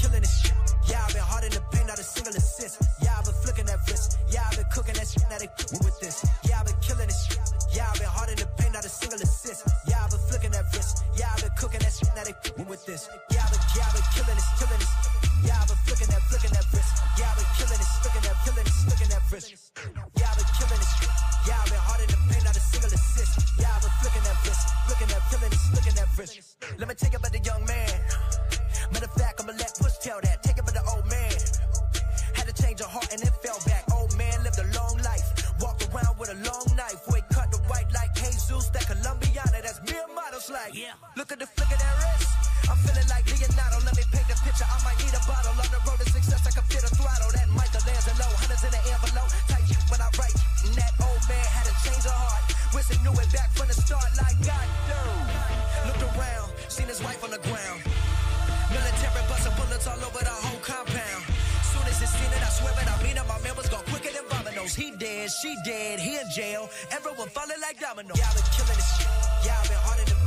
killing this shit. Yeah, I've been hard in the paint, not a single assist. Yeah, I've been flicking that wrist. Yeah, I've been cooking that shit, now they cook with this. Yeah, I've been killing this shit. Yeah, I've been hard in the paint, not a single assist. Yeah, I've been flicking that wrist. Yeah, I've been cooking that shit, now they cook with this. Yeah, I've been, yeah, I've been killing this, killing this. Yeah, I've been flicking that, flicking that wrist. Yeah, I've been killing this, flicking that, killing this, flicking that wrist. Yeah, I've been killing this. Yeah, I've been hard in the paint, not a single assist. Yeah, I've been flicking that wrist, flicking that, killing this, flicking that wrist. Let me take about the young man. Look at the flick of that wrist. I'm feeling like Leonardo. Let me paint the picture. I might need a bottle. On the road to success, I can feel the throttle. That Michelangelo, hundreds in the envelope. Tight you when I write. And that old man had a change of heart. Wishing knew it back from the start like God do. Looked around, seen his wife on the ground. Military busting bullets all over the whole compound. Soon as he seen it, I swear it, I mean it. My members go quicker than dominoes. He dead, she dead, he in jail. Everyone falling like dominoes. Y'all been killing this shit. Y'all been harder than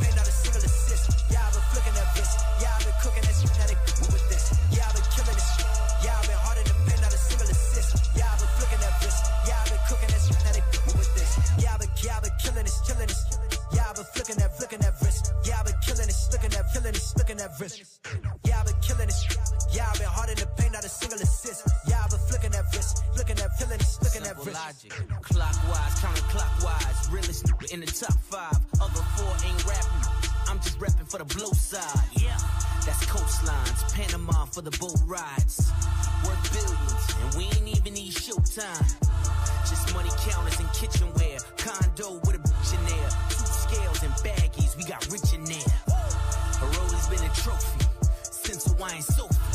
Yeah, been, yeah, I've killing this, killing this. Yeah, been flicking that, flicking that wrist. Yeah, been killing this, flicking that, killing this, flicking that wrist. Yeah, been killing this. Yeah, been hard in the paint, not a single assist. Yeah, been flicking that wrist, flicking that, killing this, flicking that wrist. logic. Clockwise, counterclockwise. Realest in the top five. Other four ain't rapping. I'm just rapping for the blow side. Yeah. That's coastlines, Panama for the boat rides. Worth billions, and we ain't even need showtime. Just money counters and kitchenware. Condo with a bitch in there. Two scales and baggies, we got rich in there. A Rolly's been a trophy since Hawaiian sofa.